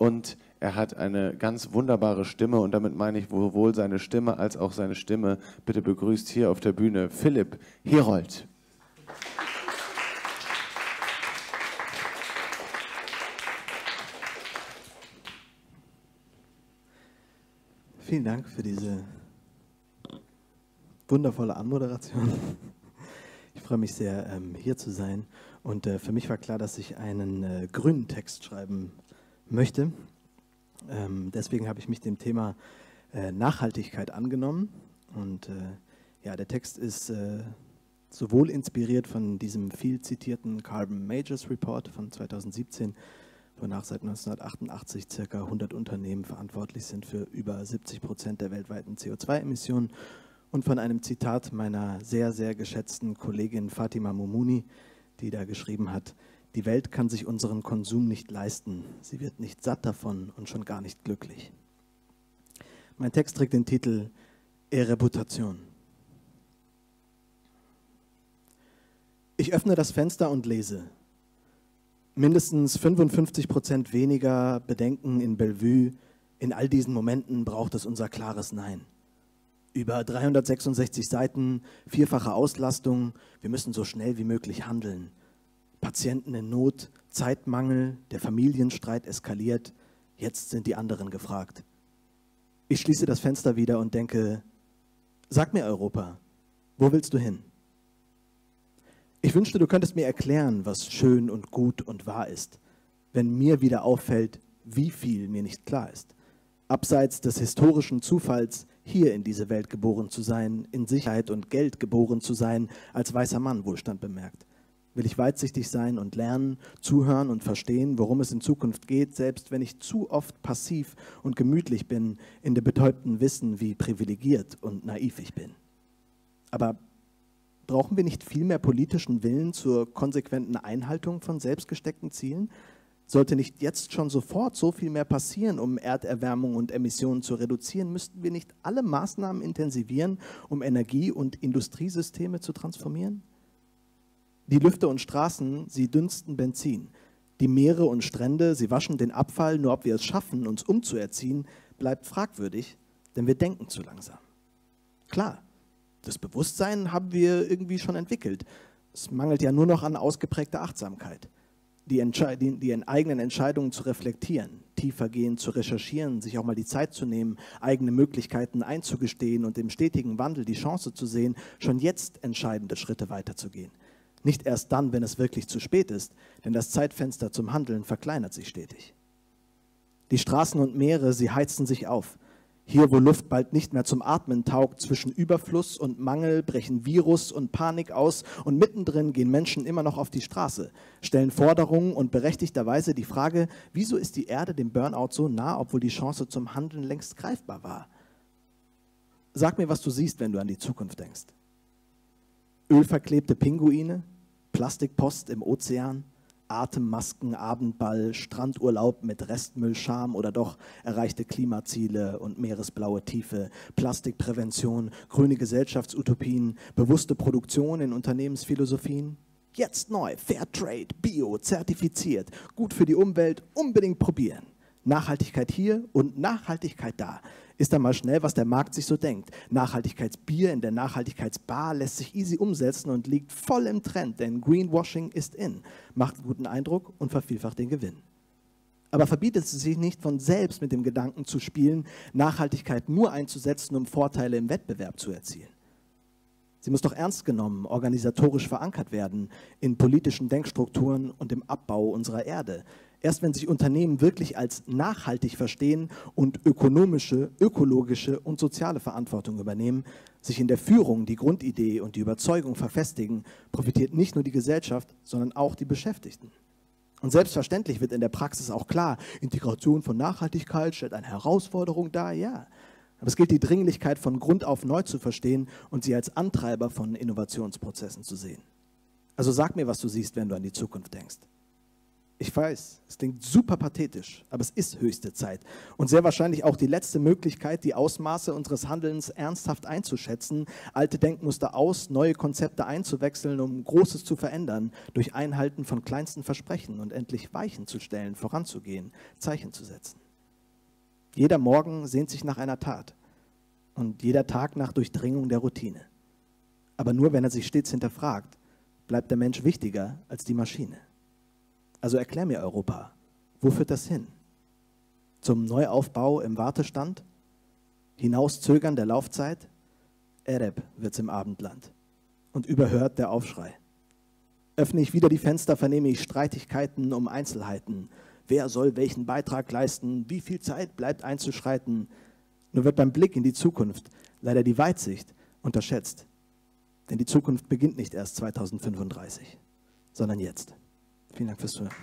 und er hat eine ganz wunderbare Stimme und damit meine ich sowohl seine Stimme als auch seine Stimme. Bitte begrüßt hier auf der Bühne Philipp Herold. Vielen Dank für diese wundervolle Anmoderation. Ich freue mich sehr, ähm, hier zu sein. Und äh, für mich war klar, dass ich einen äh, grünen Text schreiben möchte. Ähm, deswegen habe ich mich dem Thema äh, Nachhaltigkeit angenommen. Und ja, der Text ist sowohl inspiriert von diesem viel zitierten Carbon Majors Report von 2017, wonach seit 1988 circa 100 Unternehmen verantwortlich sind für über 70 Prozent der weltweiten CO2-Emissionen und von einem Zitat meiner sehr, sehr geschätzten Kollegin Fatima Mumuni, die da geschrieben hat, die Welt kann sich unseren Konsum nicht leisten, sie wird nicht satt davon und schon gar nicht glücklich. Mein Text trägt den Titel E-Reputation. Ich öffne das Fenster und lese. Mindestens 55 Prozent weniger Bedenken in Bellevue. In all diesen Momenten braucht es unser klares Nein über 366 Seiten, vierfache Auslastung. Wir müssen so schnell wie möglich handeln. Patienten in Not, Zeitmangel, der Familienstreit eskaliert. Jetzt sind die anderen gefragt. Ich schließe das Fenster wieder und denke, sag mir Europa, wo willst du hin? Ich wünschte, du könntest mir erklären, was schön und gut und wahr ist, wenn mir wieder auffällt, wie viel mir nicht klar ist. Abseits des historischen Zufalls, hier in diese Welt geboren zu sein, in Sicherheit und Geld geboren zu sein, als weißer Mann wohlstand bemerkt. Will ich weitsichtig sein und lernen, zuhören und verstehen, worum es in Zukunft geht, selbst wenn ich zu oft passiv und gemütlich bin, in dem betäubten Wissen, wie privilegiert und naiv ich bin. Aber brauchen wir nicht viel mehr politischen Willen zur konsequenten Einhaltung von selbstgesteckten Zielen? Sollte nicht jetzt schon sofort so viel mehr passieren, um Erderwärmung und Emissionen zu reduzieren, müssten wir nicht alle Maßnahmen intensivieren, um Energie- und Industriesysteme zu transformieren? Die Lüfte und Straßen, sie dünsten Benzin. Die Meere und Strände, sie waschen den Abfall, nur ob wir es schaffen, uns umzuerziehen, bleibt fragwürdig, denn wir denken zu langsam. Klar, das Bewusstsein haben wir irgendwie schon entwickelt. Es mangelt ja nur noch an ausgeprägter Achtsamkeit die, die, die eigenen Entscheidungen zu reflektieren, tiefergehend zu recherchieren, sich auch mal die Zeit zu nehmen, eigene Möglichkeiten einzugestehen und im stetigen Wandel die Chance zu sehen, schon jetzt entscheidende Schritte weiterzugehen. Nicht erst dann, wenn es wirklich zu spät ist, denn das Zeitfenster zum Handeln verkleinert sich stetig. Die Straßen und Meere, sie heizen sich auf. Hier, wo Luft bald nicht mehr zum Atmen taugt, zwischen Überfluss und Mangel brechen Virus und Panik aus und mittendrin gehen Menschen immer noch auf die Straße, stellen Forderungen und berechtigterweise die Frage, wieso ist die Erde dem Burnout so nah, obwohl die Chance zum Handeln längst greifbar war? Sag mir, was du siehst, wenn du an die Zukunft denkst. Ölverklebte Pinguine, Plastikpost im Ozean, Atemmasken, Abendball, Strandurlaub mit Restmüll, Scham oder doch erreichte Klimaziele und meeresblaue Tiefe, Plastikprävention, grüne Gesellschaftsutopien, bewusste Produktion in Unternehmensphilosophien? Jetzt neu, Fairtrade, Bio, zertifiziert, gut für die Umwelt, unbedingt probieren. Nachhaltigkeit hier und Nachhaltigkeit da ist dann mal schnell, was der Markt sich so denkt. Nachhaltigkeitsbier in der Nachhaltigkeitsbar lässt sich easy umsetzen und liegt voll im Trend, denn Greenwashing ist in, macht einen guten Eindruck und vervielfacht den Gewinn. Aber verbietet es sich nicht von selbst mit dem Gedanken zu spielen, Nachhaltigkeit nur einzusetzen, um Vorteile im Wettbewerb zu erzielen. Sie muss doch ernst genommen, organisatorisch verankert werden in politischen Denkstrukturen und im Abbau unserer Erde, Erst wenn sich Unternehmen wirklich als nachhaltig verstehen und ökonomische, ökologische und soziale Verantwortung übernehmen, sich in der Führung die Grundidee und die Überzeugung verfestigen, profitiert nicht nur die Gesellschaft, sondern auch die Beschäftigten. Und selbstverständlich wird in der Praxis auch klar, Integration von Nachhaltigkeit stellt eine Herausforderung dar, ja. Aber es gilt die Dringlichkeit von Grund auf neu zu verstehen und sie als Antreiber von Innovationsprozessen zu sehen. Also sag mir, was du siehst, wenn du an die Zukunft denkst. Ich weiß, es klingt super pathetisch, aber es ist höchste Zeit und sehr wahrscheinlich auch die letzte Möglichkeit, die Ausmaße unseres Handelns ernsthaft einzuschätzen, alte Denkmuster aus, neue Konzepte einzuwechseln, um Großes zu verändern, durch Einhalten von kleinsten Versprechen und endlich Weichen zu stellen, voranzugehen, Zeichen zu setzen. Jeder Morgen sehnt sich nach einer Tat und jeder Tag nach Durchdringung der Routine. Aber nur wenn er sich stets hinterfragt, bleibt der Mensch wichtiger als die Maschine. Also erklär mir Europa, wo führt das hin? Zum Neuaufbau im Wartestand? Hinauszögern der Laufzeit? Ereb wird's im Abendland. Und überhört der Aufschrei. Öffne ich wieder die Fenster, vernehme ich Streitigkeiten um Einzelheiten. Wer soll welchen Beitrag leisten? Wie viel Zeit bleibt einzuschreiten? Nur wird beim Blick in die Zukunft leider die Weitsicht unterschätzt. Denn die Zukunft beginnt nicht erst 2035, sondern jetzt. Vielen Dank fürs Zuhören.